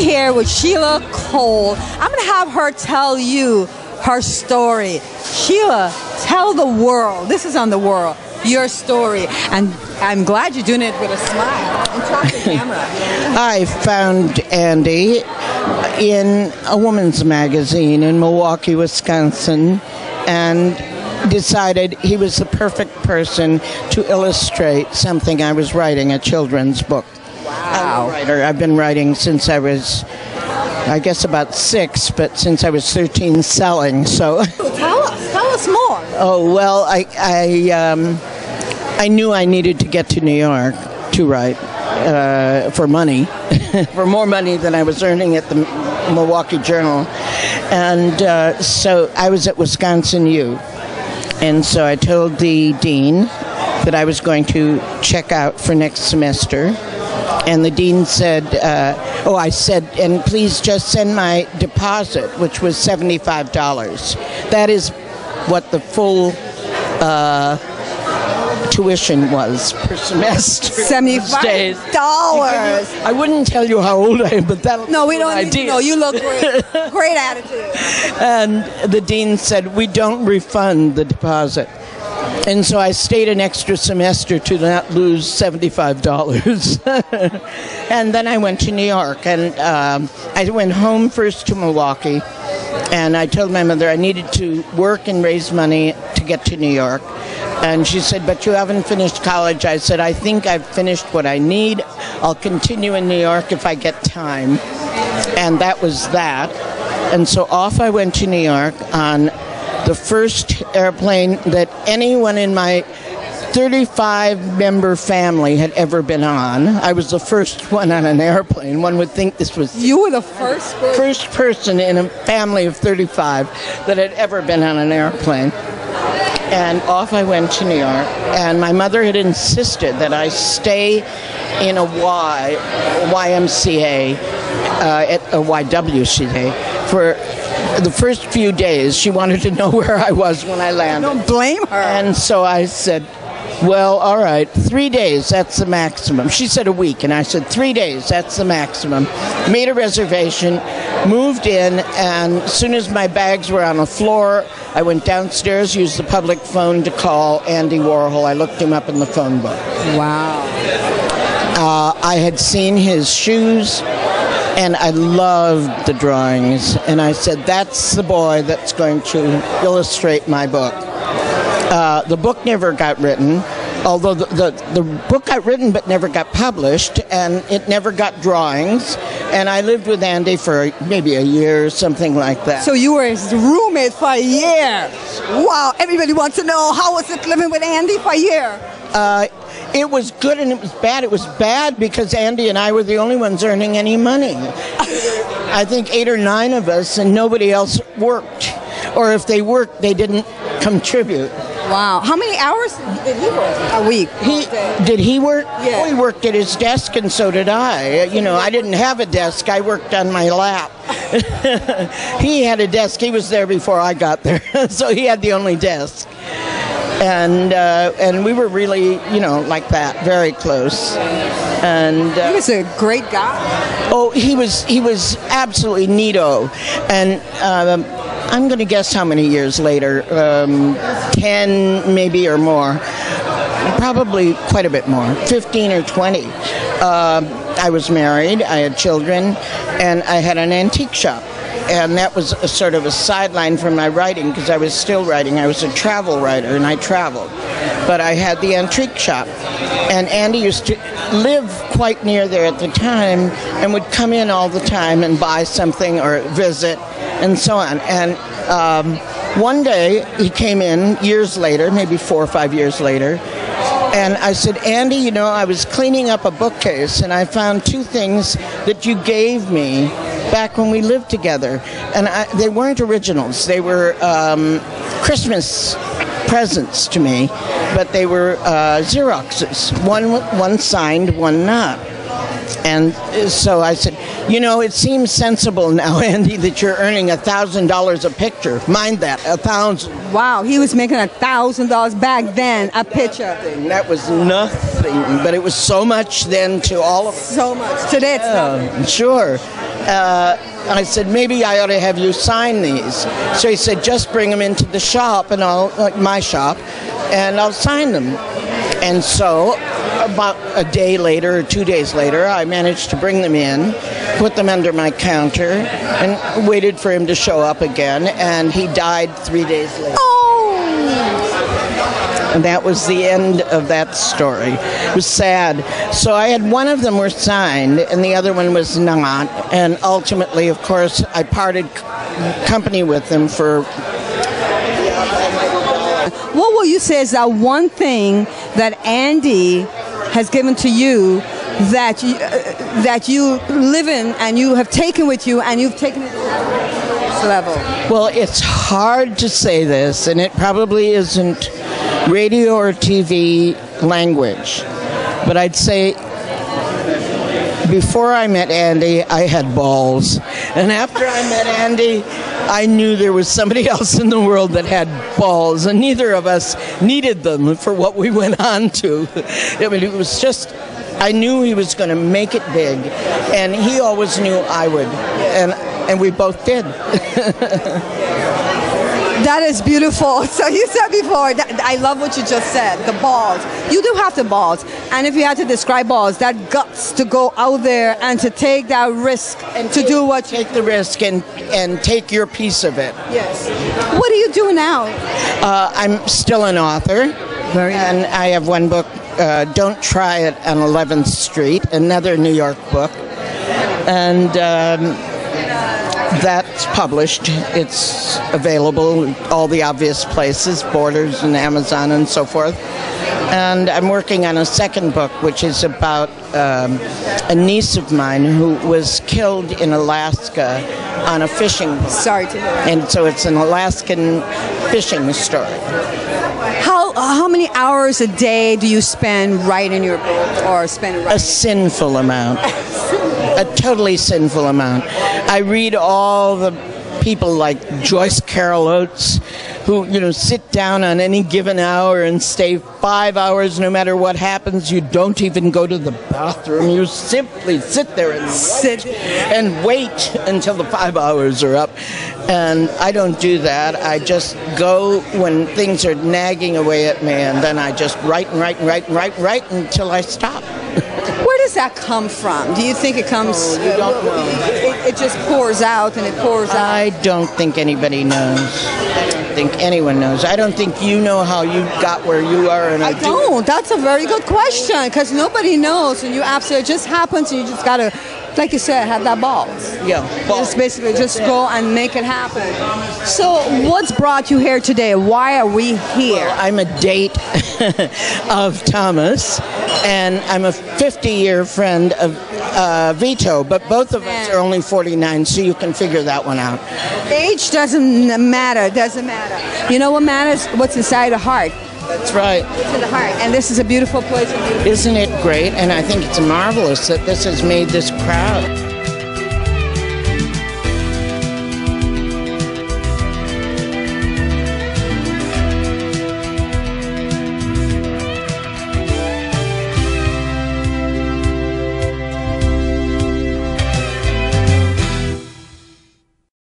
here with Sheila Cole. I'm going to have her tell you her story. Sheila, tell the world. This is on the world. Your story, and I'm glad you're doing it with a smile. And talk to the camera. I found Andy in a woman's magazine in Milwaukee, Wisconsin, and decided he was the perfect person to illustrate something I was writing, a children's book. I'm a writer. I've been writing since I was, I guess, about six, but since I was 13 selling. So, Tell us. Tell us more. oh well, I I um, I knew I needed to get to New York to write uh, for money, for more money than I was earning at the Milwaukee Journal, and uh, so I was at Wisconsin U, and so I told the dean that I was going to check out for next semester. And the dean said, uh, "Oh, I said, and please just send my deposit, which was seventy-five dollars. That is what the full uh, tuition was per semester. Seventy-five dollars. I wouldn't tell you how old I am, but that No, we don't idea. know. You look great. Great attitude. And the dean said, We don't refund the deposit. And so I stayed an extra semester to not lose $75. and then I went to New York. And um, I went home first to Milwaukee. And I told my mother I needed to work and raise money to get to New York. And she said, But you haven't finished college. I said, I think I've finished what I need. I'll continue in New York if I get time. And that was that. And so off I went to New York on the first airplane that anyone in my 35 member family had ever been on. I was the first one on an airplane. One would think this was You were the first. person. first person in a family of 35 that had ever been on an airplane. And off I went to New York. And my mother had insisted that I stay in a Y, YMCA, uh, at a YWCA for the first few days. She wanted to know where I was when I landed. Don't blame her. And so I said, well, all right, three days, that's the maximum. She said a week, and I said, three days, that's the maximum. Made a reservation, moved in, and as soon as my bags were on the floor, I went downstairs, used the public phone to call Andy Warhol. I looked him up in the phone book. wow. Uh, I had seen his shoes and I loved the drawings. And I said, That's the boy that's going to illustrate my book. Uh, the book never got written, although the, the, the book got written but never got published, and it never got drawings. And I lived with Andy for maybe a year or something like that. So you were his roommate for a year. Wow. Everybody wants to know how was it living with Andy for a year? Uh, it was good and it was bad. It was bad because Andy and I were the only ones earning any money. I think eight or nine of us, and nobody else worked. Or if they worked, they didn't contribute. Wow. How many hours did he work a week? He did he work? Yeah. He worked at his desk, and so did I. You know, I didn't have a desk. I worked on my lap. he had a desk. He was there before I got there, so he had the only desk. And uh, and we were really, you know, like that, very close. And uh, He was a great guy. Oh, he was he was absolutely neato, and um, I'm going to guess how many years later, um, ten maybe or more, probably quite a bit more, fifteen or twenty. Um I was married, I had children, and I had an antique shop. And that was a sort of a sideline from my writing because I was still writing. I was a travel writer and I traveled. But I had the antique shop. And Andy used to live quite near there at the time and would come in all the time and buy something or visit and so on. And um, one day he came in years later, maybe four or five years later, and I said, Andy, you know, I was cleaning up a bookcase and I found two things that you gave me back when we lived together. And I, they weren't originals, they were um, Christmas presents to me, but they were uh, Xeroxes. One, one signed, one not. And so I said, you know, it seems sensible now, Andy, that you're earning a thousand dollars a picture. Mind that, a thousand. Wow. He was making a thousand dollars back then a picture. That was nothing, but it was so much then to all of us. So much. Today it's Yeah, sure. Uh, I said, maybe I ought to have you sign these. So he said, just bring them into the shop, and I'll, like my shop, and I'll sign them. And so, about a day later, or two days later, I managed to bring them in, put them under my counter, and waited for him to show up again, and he died three days later. And that was the end of that story. It was sad. So I had one of them were signed, and the other one was not. And ultimately, of course, I parted company with them for What will you say is that one thing that Andy has given to you that you, uh, that you live in and you have taken with you and you've taken it level? Well, it's hard to say this, and it probably isn't radio or TV language, but I'd say before I met Andy, I had balls. And after I met Andy, I knew there was somebody else in the world that had balls, and neither of us needed them for what we went on to. I mean, it was just. I knew he was going to make it big, and he always knew I would, and and we both did. That is beautiful. So you said before, that, I love what you just said, the balls. You do have the balls. And if you had to describe balls, that guts to go out there and to take that risk and to take- do what you take the risk and and take your piece of it. Yes. What do you do now? Uh, I'm still an author, Very and I have one book. Uh, Don't try it on 11th Street, another New York book, and um, that's published. It's available all the obvious places, Borders and Amazon and so forth. And I'm working on a second book, which is about um, a niece of mine who was killed in Alaska on a fishing boat. Sorry to hear. And so it's an Alaskan fishing story. How how many hours a day do you spend writing your book or spend A writing? sinful amount. a totally sinful amount. I read all the people like Joyce Carol Oates who, you know, sit down on any given hour and stay five hours no matter what happens. You don't even go to the bathroom. You simply sit there and Sit. and wait until the five hours are up. And I don't do that. I just go when things are nagging away at me, and then I just write and write and write and write and write until I stop. Does that come from? Do you think it comes? Oh, you don't know. It, it just pours out and it pours out. I don't think anybody knows. I don't think anyone knows. I don't think you know how you got where you are, and I, I don't. That's a very good question because nobody knows, and you absolutely it just happens, and you just gotta, like you said, have that balls. Yeah, Just basically just go and make it happen. So, what's brought you here today? Why are we here? I'm a date of Thomas, and I'm a 50 year friend of uh, Vito, but both of us are only 49, so you can figure that one out. Age doesn't matter. Doesn't matter. You know what matters? What's inside the heart. That's right. To the heart. And this is a beautiful place. Isn't it great? And I think it's marvelous that this has made this crowd.